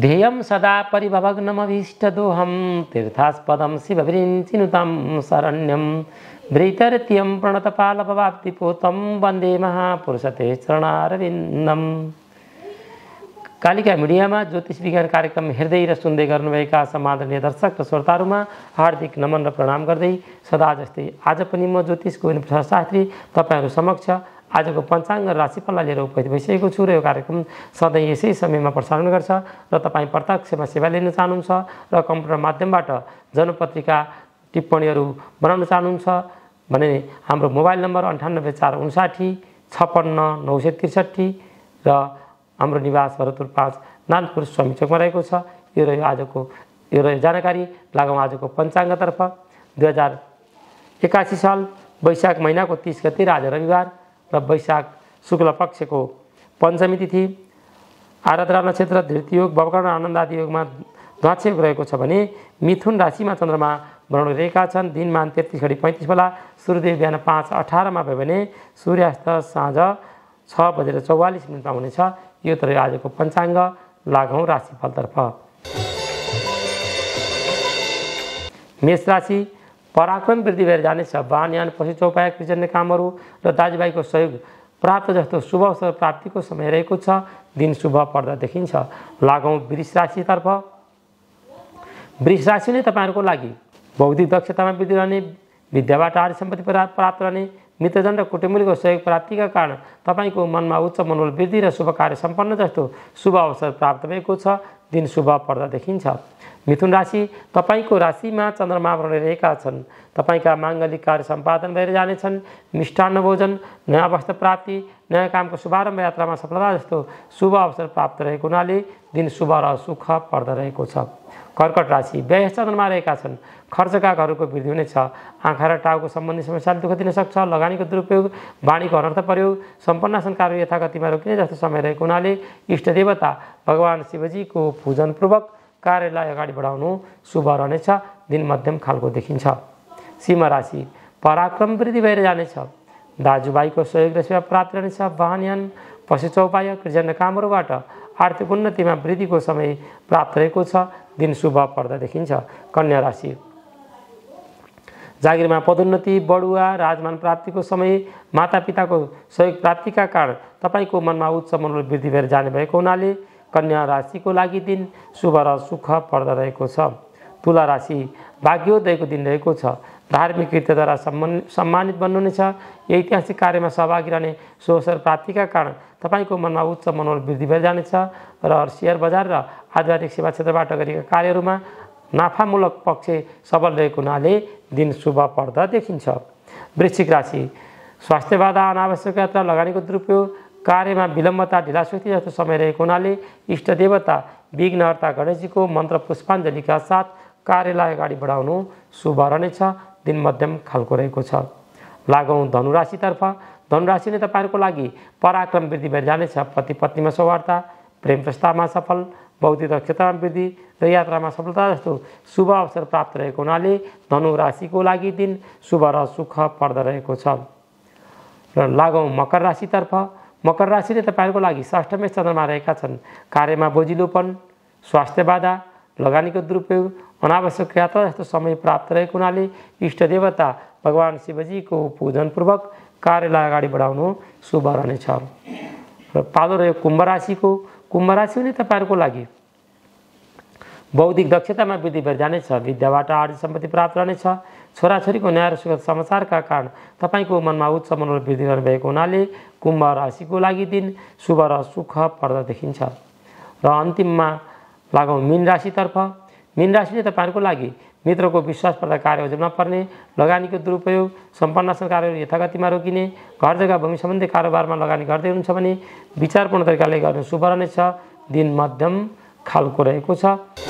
ध्येयं सदा परिभवग्नमभीष्टदोहं तीर्थास्पदं शिवभिरिञ्चिनुतं शरण्यं वृतरत्यं प्रणतपालभवाप्तिपोतं वन्दे महापुरुषते चरणारविन्दम्। कालिका मिडियामा ज्योतिष विज्ञान कार्यक्रम हेर्दै र सुन्दै गर्नुभएका समादरणीय दर्शक र श्रोताहरूमा हार्दिक नमन र प्रणाम गर्दै सदा जस्तै आज पनि म ज्योतिष गोविन्द प्रसाद शास्त्री तपाईँहरू समक्ष आजको पञ्चाङ्ग राशिफललाई लिएर उपस्थित भइसकेको छु र यो कार्यक्रम सधैँ यसै समयमा प्रसारण गर्छ र तपाईँ प्रत्यक्षमा सेवा लिन चाहनुहुन्छ र कम्प्युटर माध्यमबाट जनपत्रिका टिप्पणीहरू बनाउन चाहनुहुन्छ भने हाम्रो मोबाइल नम्बर अन्ठानब्बे चार उन्साठी छप्पन्न नौ सय त्रिसठी र हाम्रो निवास भरतपुर पाँच नानपुर स्वामी चोकमा रहेको छ। यो रह्यो आजको यो रह्यो जानकारी। लागौँ आजको पञ्चाङ्गतर्फ। दुई हजार एकासी साल वैशाख महिनाको तिस गते आज रविबार। र वैशाख शुक्ल पक्षको पञ्चमी तिथि आराधना नक्षत्र धृतियोग भवकर्ण आनन्द आदि योगमा ध्वाक्षयोग रहेको छ भने मिथुन राशिमा चन्द्रमा भ्रमण रहेका छन्। दिनमा तेत्तिस घडी पैँतिस बेला सूर्यदेव बिहान पाँच अठारमा भयो भने सूर्यास्त साँझ छ बजेर चौवालिस मिनटमा हुनेछ। यो त आजको पञ्चाङ्ग लागौँ राशिफलतर्फ। मेष राशि पराक्रम वृद्धि भएर जानेछ। वाहन यान पशु चौपाया कृजन्य कामहरू र दाजुभाइको सहयोग प्राप्त जस्तो शुभ अवसर प्राप्तिको समय रहेको छ। दिन शुभ पर्दा देखिन्छ। लागौँ वृष राशितर्फ। वृष राशि नै तपाईँहरूको लागि बौद्धिक दक्षतामा वृद्धि रहने विद्याबाट आर्य सम्पत्ति प्राप्त रहने मित्रजन र कुटुम्बीको सहयोग प्राप्तिका कारण तपाईँको मनमा उच्च मनोबल वृद्धि र शुभ कार्य सम्पन्न जस्तो शुभ अवसर प्राप्त भएको छ। दिन शुभ पर्दा देखिन्छ। मिथुन राशि तपाईँको राशिमा चन्द्रमा रहेका छन्। तपाईँका माङ्गलिक कार्य सम्पादन भएर जानेछन्। मिष्टान्न भोजन नयाँ वस्त्र प्राप्ति नयाँ कामको शुभारम्भ यात्रामा सफलता जस्तो शुभ अवसर प्राप्त रहेको हुनाले दिन शुभ र सुख पर्दा रहेको छ। कर्कट राशि व्यय चन्द्रमा रहेका छन्। खर्चका घरको वृद्धि हुनेछ। आँखा र टाउको सम्बन्धी समस्याले दुःख दिन सक्छ। लगानीको दुरुपयोग बाणीको अनर्थ प्रयोग सम्पन्नासन कार्य यथागतिमा रोकिने जस्तो समय रहेको हुनाले इष्ट देवता भगवान् शिवजीको पूजनपूर्वक कार्यलाई अगाडि बढाउनु शुभ रहनेछ। दिन मध्यम खालको देखिन्छ। सिंह राशि पराक्रम वृद्धि भएर जानेछ। दाजुभाइको सहयोग र सेवा प्राप्त रहनेछ। वाहनयान पशु चौपाय कृजन कामहरूबाट आर्थिक उन्नतिमा वृद्धिको समय प्राप्त रहेको छ। दिन शुभ पर्दा देखिन्छ। कन्या राशि जागिरमा पदोन्नति बढुवा राजमान प्राप्तिको समय मातापिताको सहयोग प्राप्तिका कारण तपाईँको मनमा उच्च मनोबल वृद्धि भएर जाने भएको हुनाले कन्या राशिको लागि दिन शुभ र सुख पर्दा रहेको छ। तुला राशि भाग्योदयको दिन रहेको छ। धार्मिक कृत्यद्वारा सम्मान सम्मानित बन्नुहुनेछ। ऐतिहासिक कार्यमा सहभागी रहने सोसर प्राप्तिका कारण तपाईँको मनमा उच्च मनोबल वृद्धि भएर जानेछ र सेयर बजार र आध्यात्मिक सेवा क्षेत्रबाट गरिएका कार्यहरूमा नाफामूलक पक्ष सबल रहेको हुनाले दिन शुभ पर्दा देखिन्छ। वृश्चिक राशि स्वास्थ्य बाधा अनावश्यक यात्रा लगानीको दुरुपयोग कार्यमा विलम्बता ढिलासुक्ति जस्तो समय रहेको हुनाले इष्ट देवता विघ्नहर्ता गणेशजीको मन्त्र पुष्पाञ्जलीका साथ कार्यलाई अगाडि बढाउनु शुभ रहनेछ दिन मध्यम खालको रहेको छ। लागौँ धनुराशितर्फ। धनुराशि नै तपाईँहरूको लागि पराक्रम वृद्धि भएर जानेछ। पति पत्नीमा सौहार्दता प्रेम प्रस्तावमा सफल बौद्धिक दक्षतामा वृद्धि र यात्रामा सफलता जस्तो शुभ अवसर प्राप्त रहेको हुनाले धनु राशिको लागि दिन शुभ र सुख पर्दो रहेको छ। र लागौँ मकर राशितर्फ। मकर राशिले तपाईँहरूको लागि षष्ठमे चन्द्रमा रहेका छन्। कार्यमा बोजिलोपन स्वास्थ्य बाधा लगानीको दुरुपयोग अनावश्यक यात्रा जस्तो समय प्राप्त रहेको हुनाले इष्ट देवता भगवान् शिवजीको पूजनपूर्वक कार्यलाई अगाडि बढाउनु शुभ रहनेछ। र पालो रह्यो कुम्भ राशिको कुम्भ राशि नै तपाईँहरूको लागि बौद्धिक दक्षतामा वृद्धि भएर जानेछ विद्याबाट आर्थिक सम्पत्ति प्राप्त रहनेछ। छोराछोरीको न्याय र सुखद समाचारका कारण तपाईँको मनमा उच्च मनोबल वृद्धि गर्नुभएको हुनाले कुम्भ राशिको लागि दिन शुभ र सुख पर्दा देखिन्छ। र अन्तिममा लागौँ मिन राशितर्फ। मिन राशिले तपाईँहरूको लागि मित्रको विश्वासप्रद कार्य योजना पर्ने लगानीको दुरुपयोग सम्पन्नासन कार्यहरू यथागतिमा रोकिने घर जग्गा भूमि सम्बन्धी कारोबारमा लगानी गर्दै हुनुहुन्छ भने विचारपूर्ण तरिकाले गर्नु शुभ रहनेछ। दिन मध्यम खालको रहेको छ।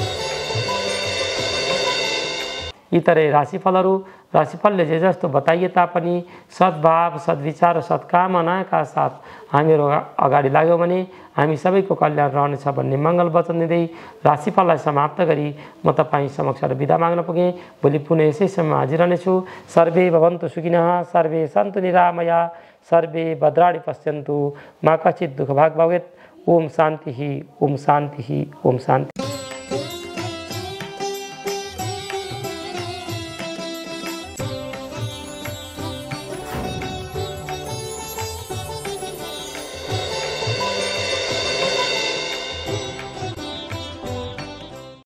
यी तरै राशिफलहरू राशिफलले जे जस्तो बताइए तापनि सद्भाव सद्विचार र सद्कामनाका साथ हामीहरू अगाडि लाग्यौँ भने हामी सबैको कल्याण रहनेछ भन्ने मङ्गल वचन दिँदै राशिफललाई समाप्त गरी म तपाईँ समक्ष बिदा माग्न पुगेँ। भोलि पुनः यसै समय हाजिर रहनेछु सर्वे भवन्तु सुखिनः सर्वे सन्तु निरामया सर्वे भद्राणि पश्यन्तु। मा कचित् दुःख भाग भवेत्। ओम शान्ति ओम शान्ति ओम शान्ति।